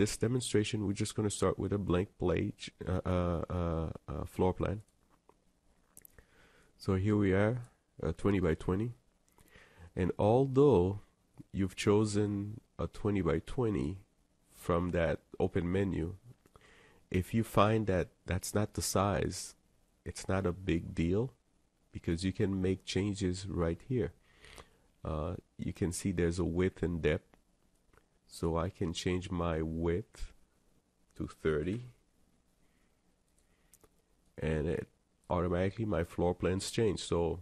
this demonstration, we're just going to start with a blank page, uh, uh, uh, uh, floor plan. So here we are, uh, 20 by 20. And although you've chosen a 20 by 20 from that open menu, if you find that that's not the size, it's not a big deal because you can make changes right here. Uh, you can see there's a width and depth. So I can change my width to 30 and it automatically my floor plans change. So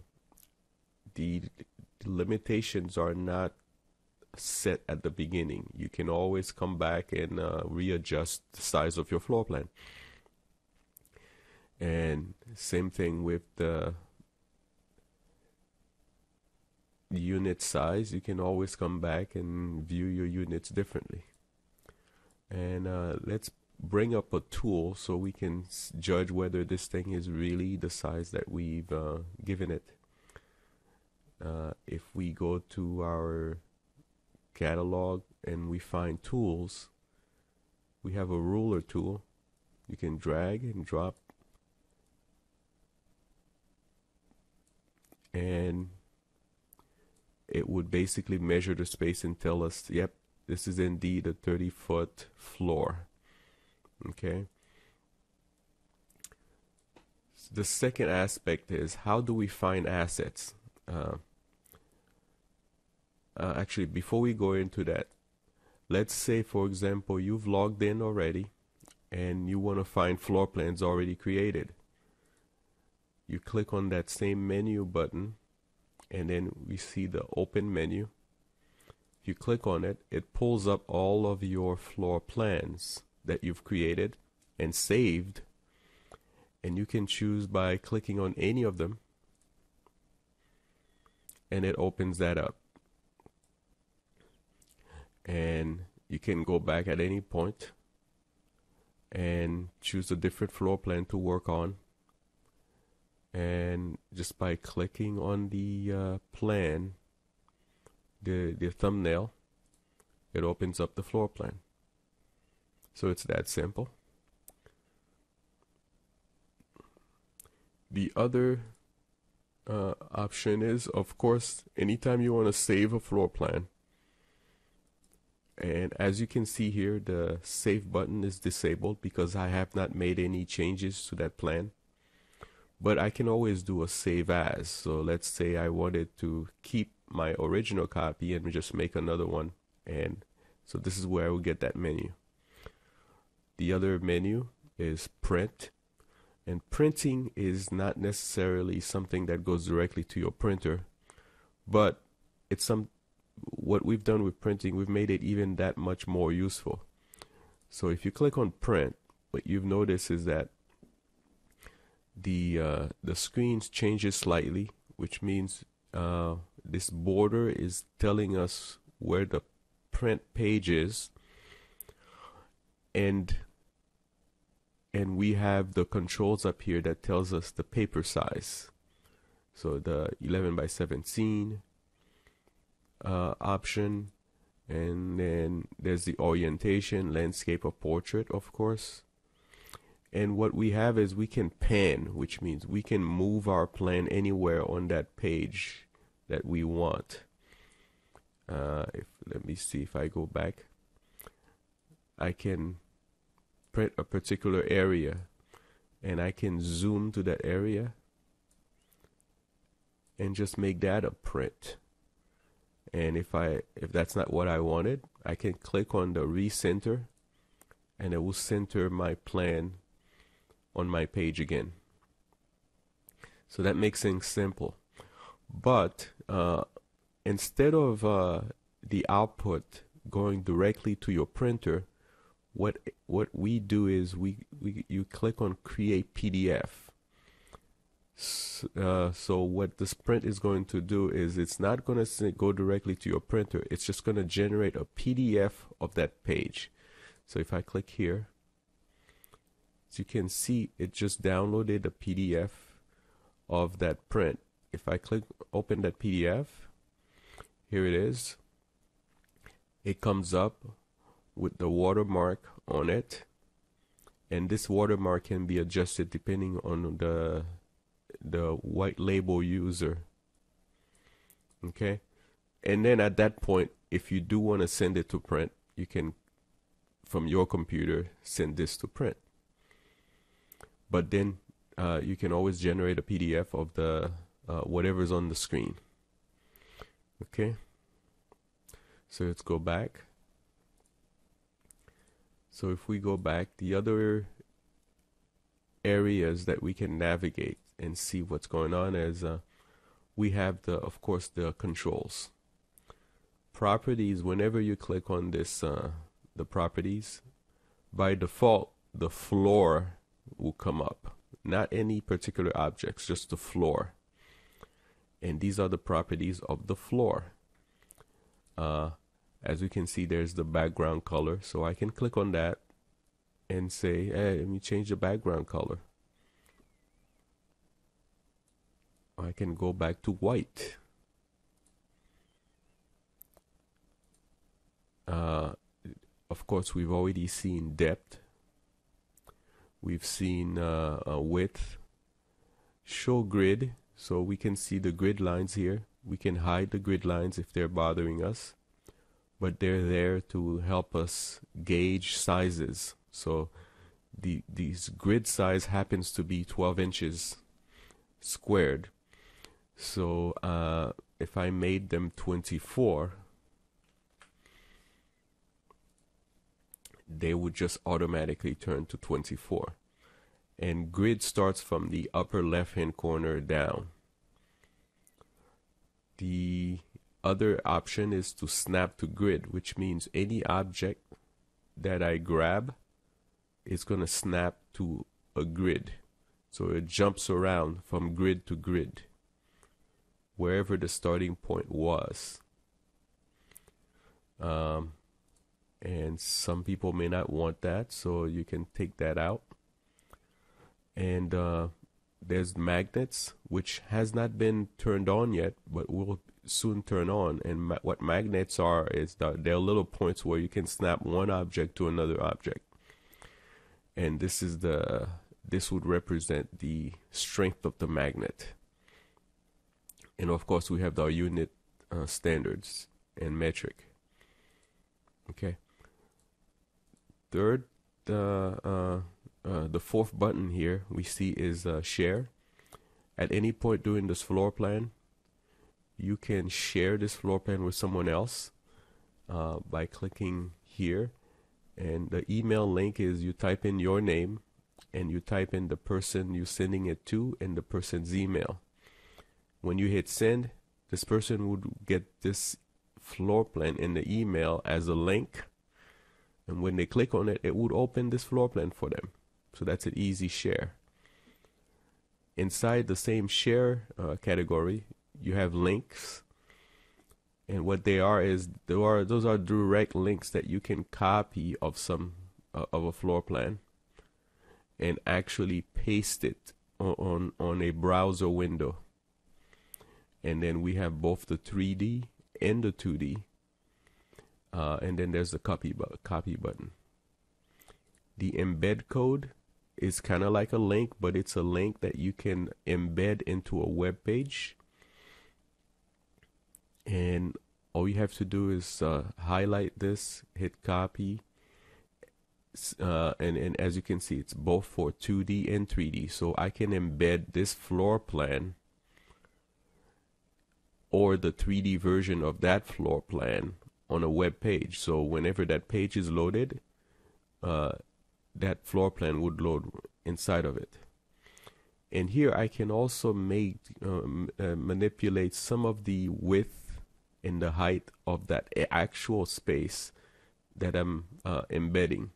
the limitations are not set at the beginning. You can always come back and uh, readjust the size of your floor plan. And same thing with the unit size. You can always come back and view your units differently. And uh, let's bring up a tool so we can judge whether this thing is really the size that we've uh, given it. Uh, if we go to our catalog and we find tools, we have a ruler tool. You can drag and drop and it would basically measure the space and tell us, yep, this is indeed a 30 foot floor. Okay. So the second aspect is how do we find assets? Uh, uh, actually, before we go into that, let's say, for example, you've logged in already and you want to find floor plans already created. You click on that same menu button and then we see the open menu. If you click on it, it pulls up all of your floor plans that you've created and saved. And you can choose by clicking on any of them and it opens that up and you can go back at any point and choose a different floor plan to work on and just by clicking on the uh, plan the the thumbnail it opens up the floor plan. So it's that simple. The other uh, option is of course anytime you want to save a floor plan and as you can see here the save button is disabled because I have not made any changes to that plan but I can always do a save as. So let's say I wanted to keep my original copy and just make another one. And so this is where I will get that menu. The other menu is print. And printing is not necessarily something that goes directly to your printer but it's some what we've done with printing, we've made it even that much more useful. So if you click on print, what you've noticed is that the uh, the screen changes slightly, which means uh, this border is telling us where the print page is, and and we have the controls up here that tells us the paper size. So the 11 by 17, uh, option. And then there's the orientation landscape or portrait of course and what we have is we can pan which means we can move our plan anywhere on that page that we want. Uh, if let me see if I go back. I can print a particular area and I can zoom to that area and just make that a print. And if I if that's not what I wanted I can click on the recenter and it will center my plan on my page again so that makes things simple but uh, instead of uh, the output going directly to your printer what what we do is we, we you click on create PDF uh, so what the print is going to do is it's not going to go directly to your printer. It's just going to generate a PDF of that page. So if I click here, as you can see, it just downloaded a PDF of that print. If I click open that PDF, here it is. It comes up with the watermark on it and this watermark can be adjusted depending on the the white label user okay and then at that point if you do want to send it to print you can from your computer send this to print but then uh, you can always generate a PDF of the uh, whatever's on the screen. Okay? So let's go back. So if we go back the other areas that we can navigate and see what's going on is uh, we have the of course the controls. Properties whenever you click on this uh, the properties by default the floor will come up. Not any particular objects just the floor. And these are the properties of the floor. Uh, as you can see there's the background color. So I can click on that and say hey let me change the background color. I can go back to white. Uh, of course we've already seen depth we've seen uh, width. Show grid so we can see the grid lines here. We can hide the grid lines if they're bothering us but they're there to help us gauge sizes. So the these grid size happens to be 12 inches squared. So uh, if I made them 24 they would just automatically turn to 24 and grid starts from the upper left hand corner down. The other option is to snap to grid which means any object that I grab is going to snap to a grid. So it jumps around from grid to grid wherever the starting point was. Um, and some people may not want that so you can take that out. And uh, there's magnets which has not been turned on yet but will soon turn on. And ma what magnets are is that they're little points where you can snap one object to another object. And this is the this would represent the strength of the magnet. And of course we have our unit uh, standards and metric. Okay third the uh, uh, the fourth button here we see is uh, share. At any point during this floor plan you can share this floor plan with someone else uh, by clicking here. And the email link is you type in your name and you type in the person you're sending it to and the person's email. When you hit send this person would get this floor plan in the email as a link and when they click on it it would open this floor plan for them. So that's an easy share. Inside the same share uh, category you have links. And what they are is there are those are direct links that you can copy of some uh, of a floor plan and actually paste it on, on on a browser window. And then we have both the 3D and the 2D uh, and then there's the copy bu copy button. The embed code is kind of like a link but it's a link that you can embed into a web page. And all you have to do is uh, highlight this hit copy uh, and, and as you can see it's both for 2D and 3D so I can embed this floor plan or the 3D version of that floor plan on a web page. So whenever that page is loaded uh, that floor plan would load inside of it. And here I can also make um, uh, manipulate some of the width and the height of that actual space that I'm uh, embedding.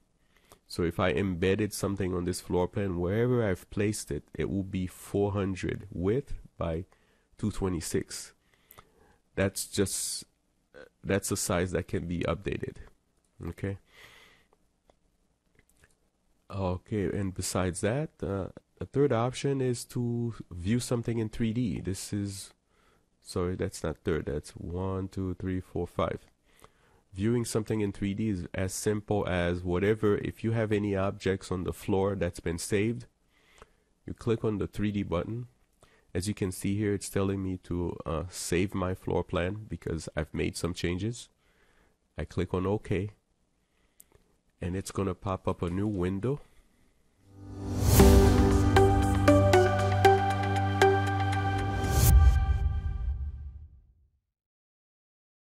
So if I embedded something on this floor plan wherever I've placed it it will be 400 width by 226 that's just that's a size that can be updated okay okay and besides that uh, a third option is to view something in 3d this is sorry that's not third that's one two three four five viewing something in 3D is as simple as whatever, if you have any objects on the floor that's been saved, you click on the 3D button. As you can see here, it's telling me to uh, save my floor plan because I've made some changes. I click on OK and it's going to pop up a new window